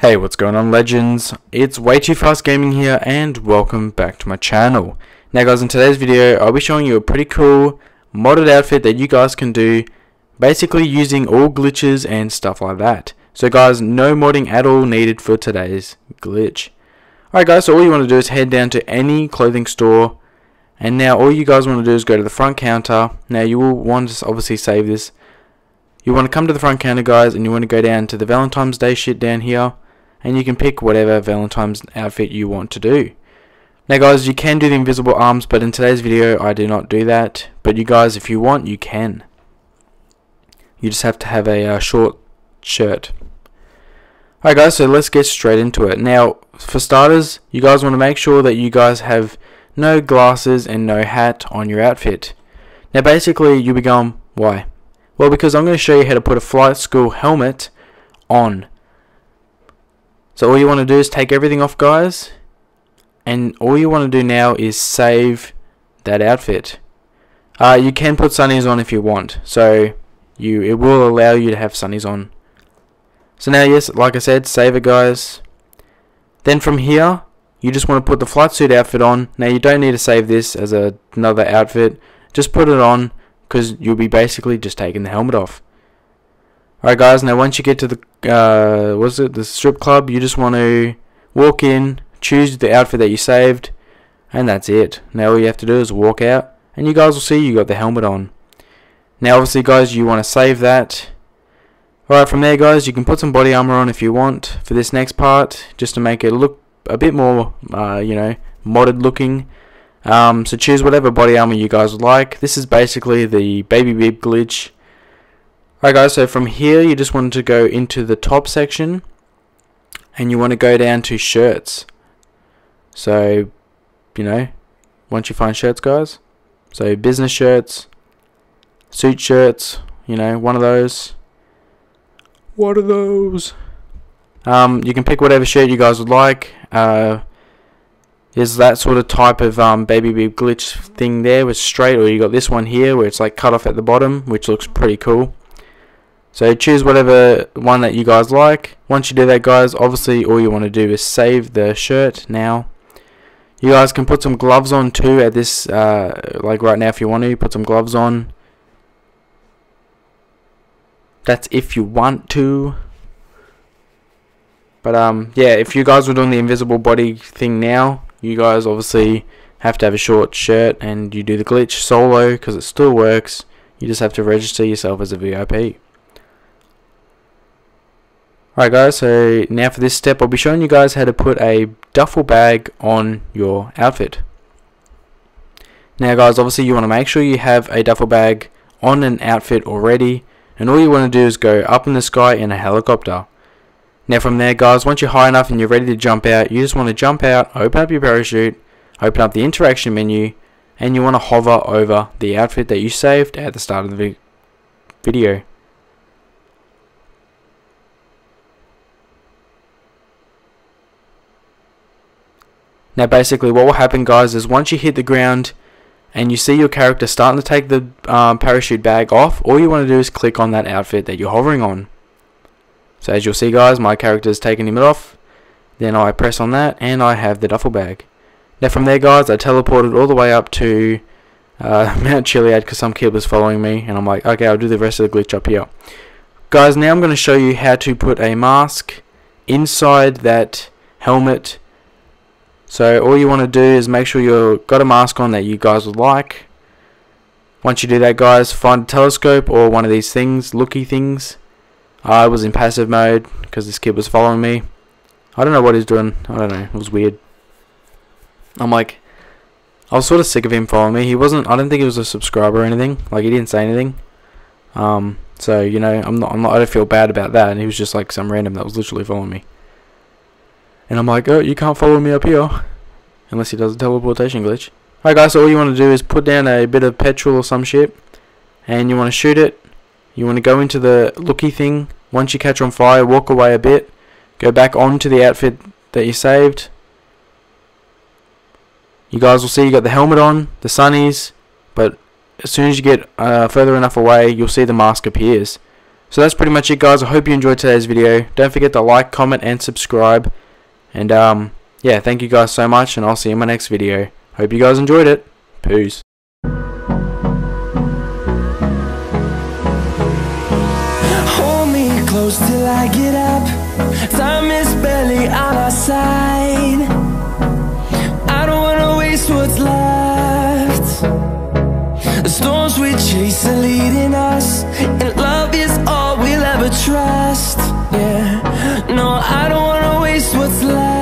Hey, what's going on legends? It's Way2Fast Gaming here and welcome back to my channel. Now guys, in today's video, I'll be showing you a pretty cool modded outfit that you guys can do basically using all glitches and stuff like that. So guys, no modding at all needed for today's glitch. Alright guys, so all you want to do is head down to any clothing store and now all you guys want to do is go to the front counter. Now you will want to obviously save this. You want to come to the front counter guys and you want to go down to the Valentine's Day shit down here and you can pick whatever Valentine's outfit you want to do. Now guys, you can do the invisible arms, but in today's video I do not do that. But you guys, if you want, you can. You just have to have a uh, short shirt. Alright guys, so let's get straight into it. Now, for starters, you guys want to make sure that you guys have no glasses and no hat on your outfit. Now basically, you'll be going, why? Well, because I'm going to show you how to put a flight school helmet on. So all you want to do is take everything off guys and all you want to do now is save that outfit. Uh, you can put sunnies on if you want so you it will allow you to have sunnies on. So now yes like I said save it guys. Then from here you just want to put the flight suit outfit on. Now you don't need to save this as a, another outfit just put it on because you'll be basically just taking the helmet off. Alright guys, now once you get to the, uh, was it, the strip club, you just want to walk in, choose the outfit that you saved, and that's it. Now all you have to do is walk out, and you guys will see you got the helmet on. Now obviously guys, you want to save that. Alright, from there guys, you can put some body armor on if you want for this next part, just to make it look a bit more, uh, you know, modded looking. Um, so choose whatever body armor you guys would like. This is basically the Baby Beep glitch Alright guys, so from here you just want to go into the top section and you want to go down to shirts. So, you know, once you find shirts guys, so business shirts, suit shirts, you know, one of those. What are those? Um, you can pick whatever shirt you guys would like. Uh, is that sort of type of um, baby beep glitch thing there with straight, or you got this one here where it's like cut off at the bottom, which looks pretty cool. So choose whatever one that you guys like. Once you do that guys, obviously all you want to do is save the shirt now. You guys can put some gloves on too at this, uh, like right now if you want to, put some gloves on. That's if you want to. But um, yeah, if you guys were doing the invisible body thing now, you guys obviously have to have a short shirt and you do the glitch solo because it still works. You just have to register yourself as a VIP. Alright guys, so now for this step I'll be showing you guys how to put a duffel bag on your outfit. Now guys, obviously you want to make sure you have a duffel bag on an outfit already and all you want to do is go up in the sky in a helicopter. Now from there guys, once you're high enough and you're ready to jump out, you just want to jump out, open up your parachute, open up the interaction menu and you want to hover over the outfit that you saved at the start of the video. Now basically what will happen guys is once you hit the ground and you see your character starting to take the um, parachute bag off, all you want to do is click on that outfit that you're hovering on. So as you'll see guys, my character is taking him off. Then I press on that and I have the duffel bag. Now from there guys, I teleported all the way up to uh, Mount Chiliad because some kid was following me and I'm like, okay, I'll do the rest of the glitch up here. Guys, now I'm going to show you how to put a mask inside that helmet so all you want to do is make sure you've got a mask on that you guys would like. Once you do that guys, find a telescope or one of these things, looky things. I was in passive mode because this kid was following me. I don't know what he's doing. I don't know. It was weird. I'm like, I was sort of sick of him following me. He wasn't. I don't think he was a subscriber or anything. Like he didn't say anything. Um. So you know, I'm not. I'm not. I don't feel bad about that. And he was just like some random that was literally following me. And I'm like, oh, you can't follow me up here. Unless he does a teleportation glitch. Alright guys, so all you want to do is put down a bit of petrol or some shit. And you want to shoot it. You want to go into the looky thing. Once you catch on fire, walk away a bit. Go back onto the outfit that you saved. You guys will see you got the helmet on, the sunnies. But as soon as you get uh, further enough away, you'll see the mask appears. So that's pretty much it guys. I hope you enjoyed today's video. Don't forget to like, comment and subscribe. And um yeah, thank you guys so much and I'll see you in my next video. Hope you guys enjoyed it. Peace. Hold me close till I get up. Time is barely on our side. I don't wanna waste what's left. The storms we chase are leading us, and love is all we'll ever trust. Yeah, no, I don't wanna waste what's left.